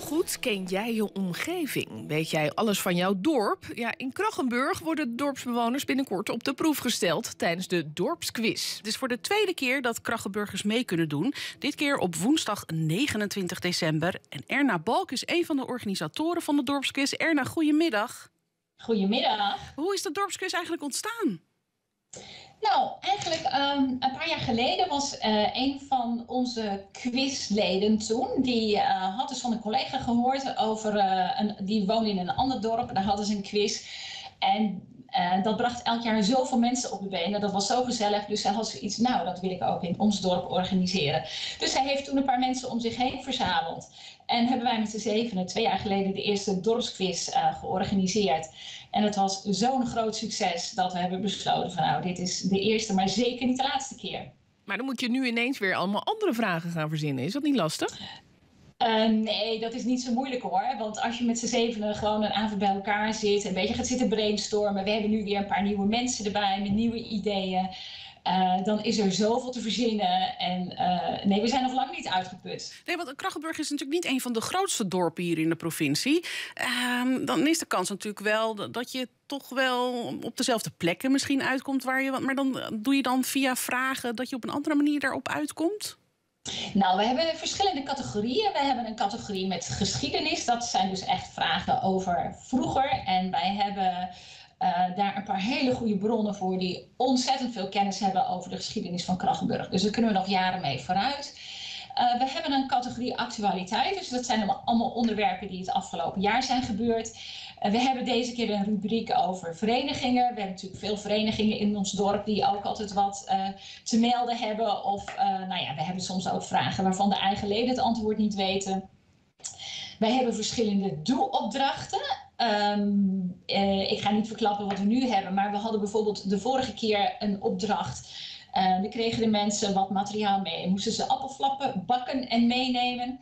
Hoe goed ken jij je omgeving? Weet jij alles van jouw dorp? Ja, in Krachenburg worden dorpsbewoners binnenkort op de proef gesteld tijdens de dorpsquiz. Het is voor de tweede keer dat Krachenburgers mee kunnen doen. Dit keer op woensdag 29 december. En Erna Balk is een van de organisatoren van de dorpsquiz. Erna, goedemiddag. Goedemiddag. Hoe is de dorpsquiz eigenlijk ontstaan? Nou, eigenlijk um, een paar jaar geleden was uh, een van onze quizleden toen, die uh, had dus van een collega gehoord over, uh, een, die woonde in een ander dorp, daar hadden ze een quiz. En dat bracht elk jaar zoveel mensen op de benen, dat was zo gezellig. Dus zij had zoiets, nou, dat wil ik ook in ons dorp organiseren. Dus zij heeft toen een paar mensen om zich heen verzameld. En hebben wij met z'n zevenen twee jaar geleden de eerste dorpsquiz georganiseerd. En het was zo'n groot succes dat we hebben besloten van nou, dit is de eerste, maar zeker niet de laatste keer. Maar dan moet je nu ineens weer allemaal andere vragen gaan verzinnen. Is dat niet lastig? Uh, nee, dat is niet zo moeilijk hoor. Want als je met z'n zevenen gewoon een avond bij elkaar zit, een beetje gaat zitten brainstormen. We hebben nu weer een paar nieuwe mensen erbij met nieuwe ideeën. Uh, dan is er zoveel te verzinnen. En uh, nee, we zijn nog lang niet uitgeput. Nee, want Krachenburg is natuurlijk niet een van de grootste dorpen hier in de provincie. Uh, dan is de kans natuurlijk wel dat je toch wel op dezelfde plekken misschien uitkomt waar je. Maar dan doe je dan via vragen dat je op een andere manier daarop uitkomt? Nou, we hebben verschillende categorieën. We hebben een categorie met geschiedenis. Dat zijn dus echt vragen over vroeger. En wij hebben uh, daar een paar hele goede bronnen voor die ontzettend veel kennis hebben over de geschiedenis van Krachenburg. Dus daar kunnen we nog jaren mee vooruit. Uh, we hebben een categorie actualiteit, dus dat zijn allemaal onderwerpen die het afgelopen jaar zijn gebeurd. Uh, we hebben deze keer een rubriek over verenigingen. We hebben natuurlijk veel verenigingen in ons dorp die ook altijd wat uh, te melden hebben. Of nou ja, we hebben soms ook vragen waarvan de eigen leden het antwoord niet weten. Wij hebben verschillende doelopdrachten. Um, ik ga niet verklappen wat we nu hebben, maar we hadden bijvoorbeeld de vorige keer een opdracht. Uh, dan kregen de mensen wat materiaal mee. Moesten ze appelflappen bakken en meenemen.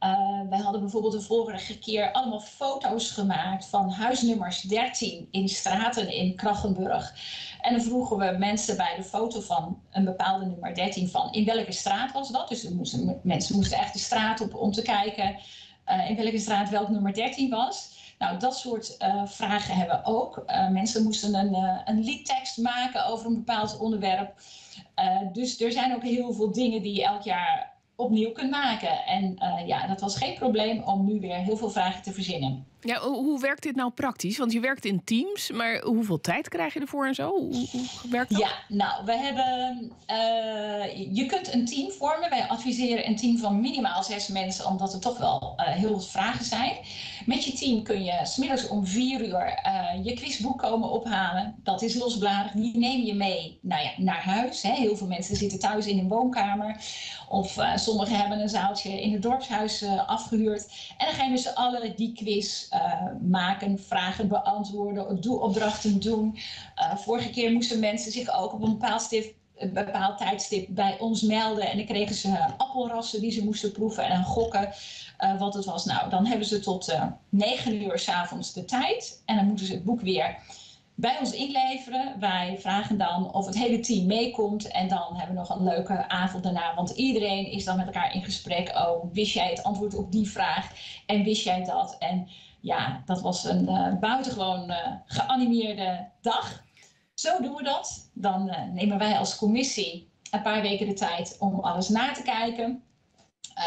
Uh, wij hadden bijvoorbeeld de vorige keer allemaal foto's gemaakt van huisnummers 13 in straten in Krachenburg. En dan vroegen we mensen bij de foto van een bepaalde nummer 13 van in welke straat was dat. Dus moesten, mensen moesten echt de straat op om te kijken uh, in welke straat welk nummer 13 was. Nou, dat soort uh, vragen hebben we ook. Uh, mensen moesten een, uh, een liedtekst maken over een bepaald onderwerp. dus er zijn ook heel veel dingen die je elk jaar opnieuw kunt maken. En ja, dat was geen probleem om nu weer heel veel vragen te verzinnen. Ja, hoe werkt dit nou praktisch? Want je werkt in teams, maar hoeveel tijd krijg je ervoor en zo? Hoe, werkt dat? Ja, nou, we hebben. Uh, je kunt een team vormen. Wij adviseren een team van minimaal zes mensen, omdat er toch wel uh, heel veel vragen zijn. Met je team kun je smiddags om vier uur uh, je quizboek komen ophalen. Dat is losbladig. Die neem je mee nou ja, naar huis. Hè. Heel veel mensen zitten thuis in een woonkamer. Of sommigen hebben een zaaltje in het dorpshuis afgehuurd. En dan ga je z'n allen die quiz uh, maken, vragen beantwoorden, doelopdrachten doen. Uh, vorige keer moesten mensen zich ook op een bepaald, tijdstip bij ons melden. En dan kregen ze appelrassen die ze moesten proeven en gokken uh, wat het was. Nou, dan hebben ze tot negen uur s'avonds de tijd. En dan moeten ze het boek weer bij ons inleveren. Wij vragen dan of het hele team meekomt. En dan hebben we nog een leuke avond daarna. Want iedereen is dan met elkaar in gesprek. Oh, wist jij het antwoord op die vraag? En wist jij dat? En ja, dat was een uh, buitengewoon uh, geanimeerde dag. Zo doen we dat. Dan uh, nemen wij als commissie een paar weken de tijd om alles na te kijken.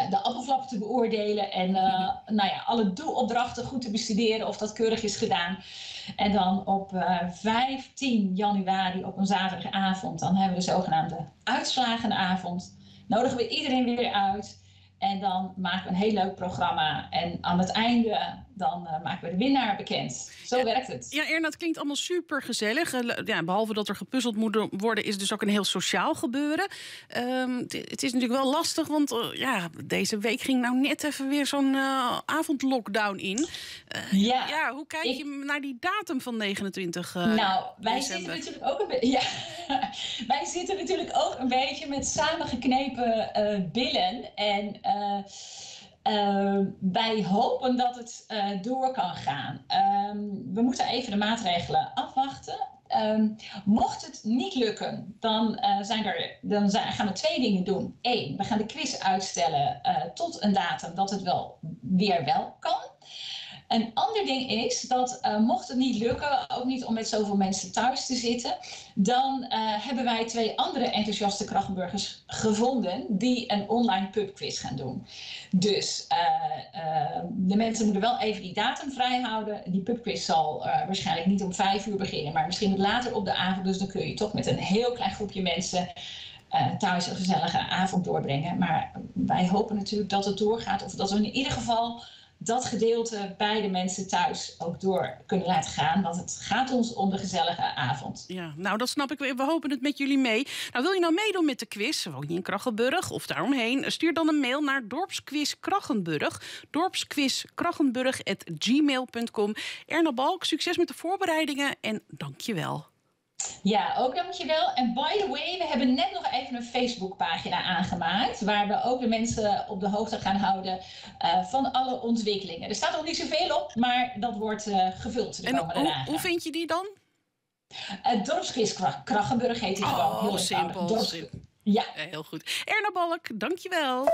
de appelflappen te beoordelen en nou ja, alle doelopdrachten goed te bestuderen of dat keurig is gedaan. En dan op 15 januari op een zaterdagavond, dan hebben we de zogenaamde uitslagenavond. Nodigen we iedereen weer uit. En dan maken we een heel leuk programma. En aan het einde dan uh, maken we de winnaar bekend. Zo ja, werkt het. Ja, Erna, het klinkt allemaal super gezellig. Ja, behalve dat er gepuzzeld moet worden, is het dus ook een heel sociaal gebeuren. Um, het is natuurlijk wel lastig, want uh, ja, deze week ging nou net even weer zo'n uh, avondlockdown in. ja, ja, hoe kijk ik... je naar die datum van 29 Nou, wij december? zitten natuurlijk ook een beetje. Ja, wij zitten natuurlijk ook een beetje met samengeknepen billen. En uh, wij hopen dat het uh, door kan gaan. Um, we moeten even de maatregelen afwachten. ehm, mocht het niet lukken, dan, zijn er, dan zijn, gaan we twee dingen doen. Eén, we gaan de quiz uitstellen tot een datum dat het wel weer wel kan. Een ander ding is dat uh, mocht het niet lukken, ook niet om met zoveel mensen thuis te zitten, dan uh, hebben wij twee andere enthousiaste krachtburgers gevonden die een online pubquiz gaan doen. Dus uh, de mensen moeten wel even die datum vrijhouden. Die pubquiz zal waarschijnlijk niet om vijf uur beginnen, maar misschien later op de avond. Dus dan kun je toch met een heel klein groepje mensen thuis een gezellige avond doorbrengen. Maar wij hopen natuurlijk dat het doorgaat, of dat we in ieder geval dat gedeelte bij de mensen thuis ook door kunnen laten gaan. Want het gaat ons om de gezellige avond. Ja, nou dat snap ik. We hopen het met jullie mee. Nou, wil je nou meedoen met de quiz? Woon je in Krachenburg of daaromheen? Stuur dan een mail naar dorpsquiz Krachenburg. Erna Balk, succes met de voorbereidingen en dank je wel. Ja, ook dankjewel. En by the way, we hebben net nog even een Facebookpagina aangemaakt. Waar we ook de mensen op de hoogte gaan houden uh, van alle ontwikkelingen. Er staat nog niet zoveel op, maar dat wordt uh, gevuld de en komende hoe, dagen. hoe vind je die dan? Uh, Dorpsquiz Krachenburg heet die oh, gewoon. Heel simpel. simpel. Ja. Heel goed. Erna Balk, dankjewel.